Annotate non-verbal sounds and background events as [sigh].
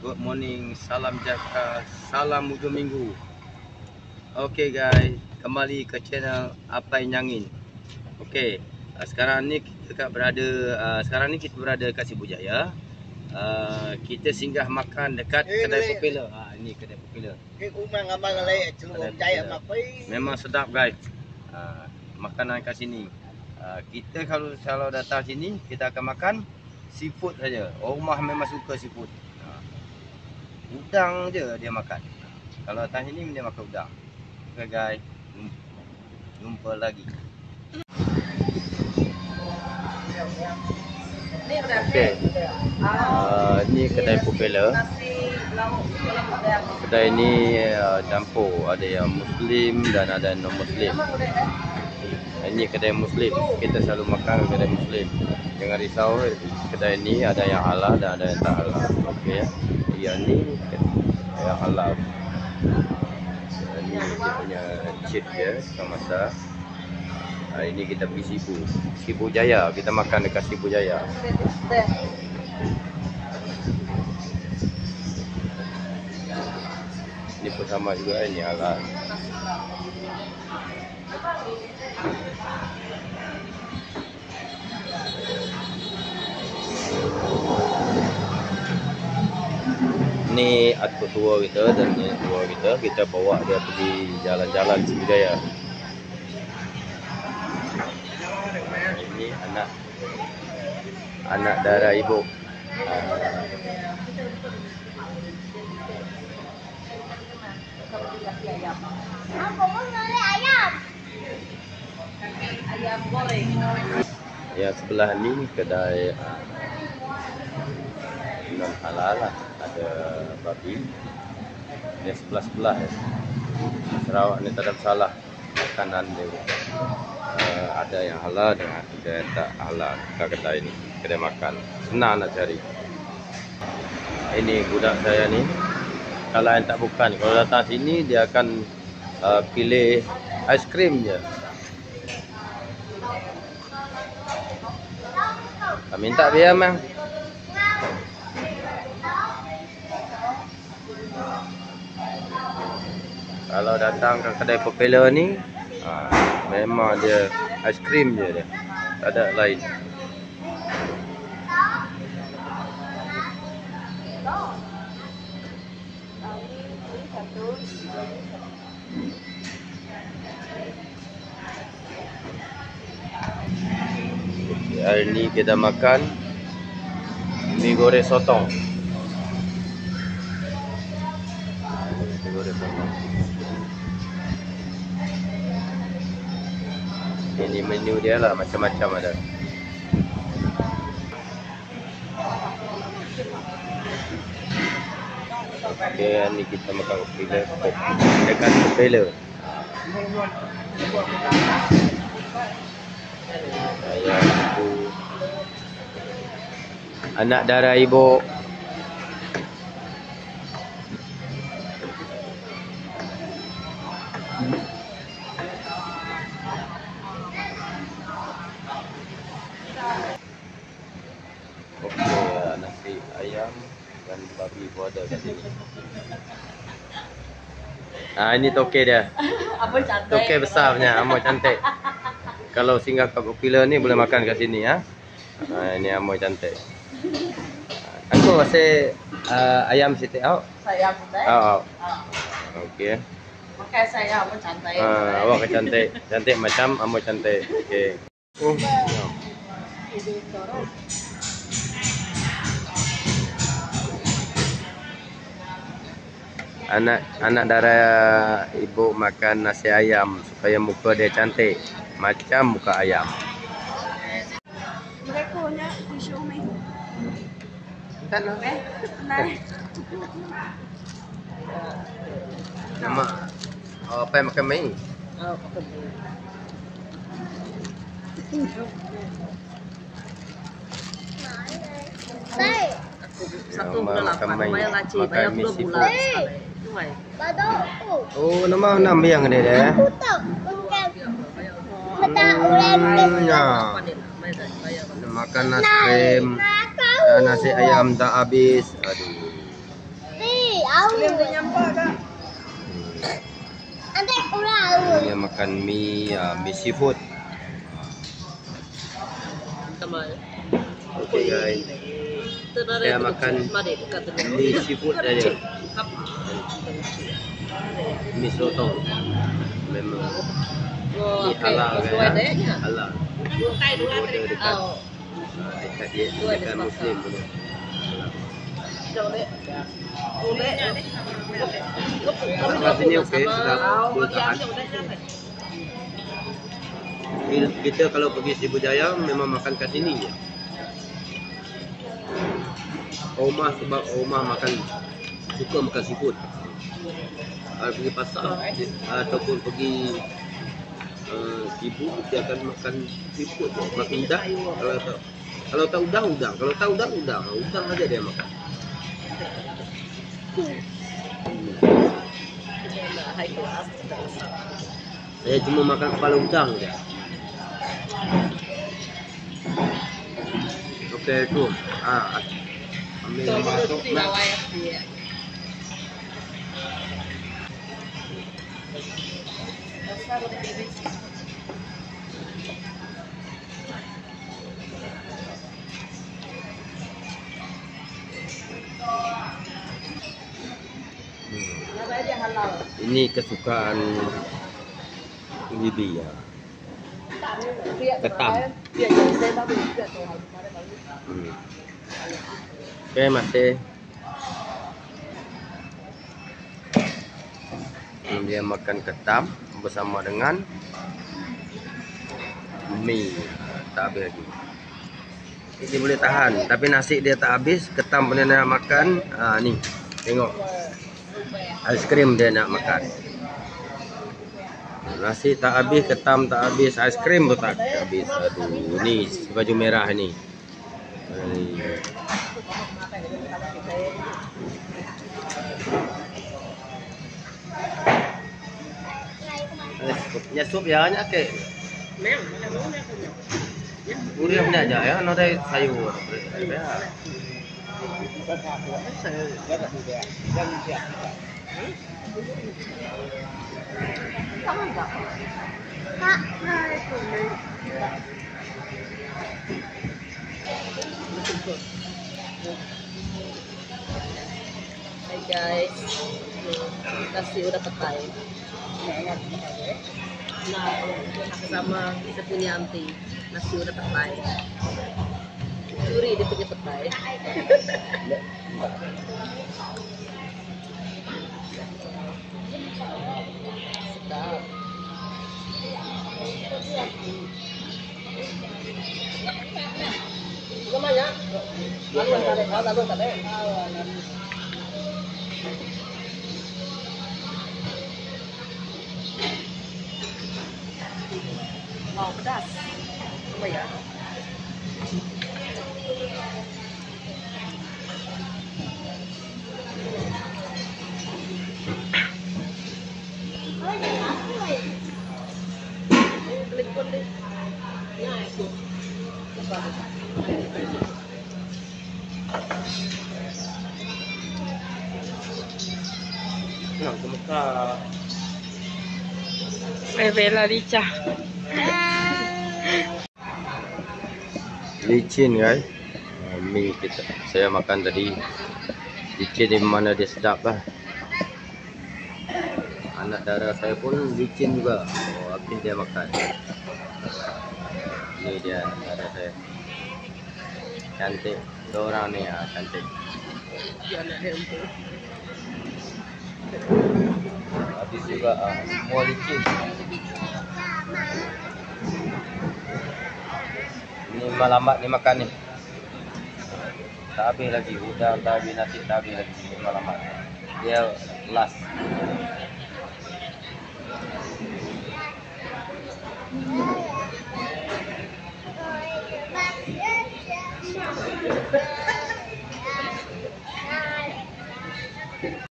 Good morning, salam jaka, salam hujung minggu. Okay guys, kembali ke channel Apai Nyangin. Okay, uh, sekarang ni kita berada uh, sekarang ni kita berada kat Sibu Jaya. Uh, kita singgah makan dekat Eh, kedai popular. Ha, ini kedai popular. Cái cũng mang mang lại celur jaya mà phải Memang sedap guys. Uh, makanan kat sini. Uh, kita kalau kalau datang sini kita akan makan seafood saja. Rumah memang suka seafood. Udang je dia makan. Kalau datang sini dia makan udang. Okay guys. Jum- Jumpa lagi. Okey. Uh, ni kedai popular. Kedai ni uh, campur ada yang muslim dan ada yang non muslim. Ini kedai muslim. Kita selalu makan kedai muslim. Jangan risau kedai ni ada yang halal dan ada yang tak halal. Okey ya. Yang ni yang halal. Ini dia punya chip dia kita masak. Hari ni kita pergi Sibu. Sibu Jaya. Kita makan dekat Sibu Jaya. Ini pun sama juga ini halal. Ni atuk tua kita dan ni tua kita kita bawa dia pergi jalan-jalan Sriwijaya. Ini anak anak darah ibu. Yang sebelah ni kedai uh, non halal lah. Ada babi. Yang sebelah-sebelah ya. Sarawak ni tak ada masalah makanan dia. Uh, ada yang halal dan ada yang tak halal kat kedai ni. Kedai makan. Senang nak cari. Ini budak saya ni. Kalau yang tak bukan, kalau datang sini dia akan uh, pilih aiskrim je. Minta biar mang. Kalau datang ke kedai popular ni, ha, memang dia aiskrim je dia. Tak ada lain. Hari ni kita makan mi goreng sotong. Mi goreng sotong. Ini menu dia lah macam-macam ada. Hari ni kita makan kopilah. Dekat kopilah. Ayam ibu. Anak darah ibu. Ayam dan babi pun ada kat sini. [laughs] Ah ini tokek dia. [laughs] Apa cantik? Tokek besar punya, amoy cantik. [laughs] Kalau singgah kat popular ni boleh makan kat sini ha. Ha ini amoy cantik. Aku rasa uh, ayam sitik out. Saya cantik. Out out. Ah. Okey. Pakai saya apa cantik? Ha awak kan cantik. Cantik macam amoy cantik. Okey. Oh. Anak anak darah ibu makan nasi ayam supaya muka dia cantik macam muka ayam. Mereka nak tisu umi. Tak nak. Nah, Nama oh, apa yang makan mi? Oh, apa tu? đây. Satu Yang bulan makan lapan, gaji, makan bayar mi dua seafood. bulan. Eh. Đâu? Oh, nama enam yang dia dia. Aku. Mata ulen Hmm, ya. ni? Makan nasi krim, Nah, nasi ayam tak habis. Aduh. Dia boleh nyampak. Dia makan mie, uh, mie seafood. Sama. Okay guys. Saya itu makan. Mie seafood aja. Kap. Mie soto. Memang Oh, mie halal kan. Ya. Halal. Order dekat Oh. uh, dekat dia Dua dekat Muslim punya. Boleh. Kat sini okey, sedap. Dua tahan. Kita, kita kalau pergi Sibu Jaya memang makan kat sini je. Omah sebab Omah makan suka makan seafood. Kalau pergi pasar dia- ataupun pergi uh, Sibu dia akan makan seafood je. Makan udang kalau tak kalau tak udang udang, kalau tak udang udang, udang aja dia makan. Saya cuma makan kepala udang je. Okey tu. Ah. Ambil yang Hmm. Ini kesukaan Bibi ya. Ketam. Hmm. Okey masih. Hmm, dia makan ketam bersama dengan mie. Tak habis lagi. Ini boleh tahan, tapi nasi dia tak habis, ketam pun dia nak makan. Ah ni. Tengok. Aiskrim dia nak makan. Nasi tak habis, ketam tak habis, aiskrim pun tak habis. Aduh, ni baju merah ni. Ni. Ya sup ya nya ke. Uri punya aja ya, no dai sayur. Ya. Hai guys. Nasi udah petai. Nah, sama kita punya anti. Nasi udah petai. Curi dia punya petai. Sedap. Lalu tarik, lalu tarik. Pedas. Apa ya? Klik pun deh. Ya, itu. Nak ke muka. Revela Lica. Licin guys. Ah, Mie kita saya makan tadi. Licin di mana dia sedap lah. Anak dara saya pun licin juga. Oh, habis dia makan. Ini dia anak dara saya. Cantik. Dua orang ni ah, cantik. Habis juga ah, semua licin. Ni malamat ni makan ni. Tak habis lagi. Udang tak habis, nasi tak habis lagi. Ni malamat. Dia last.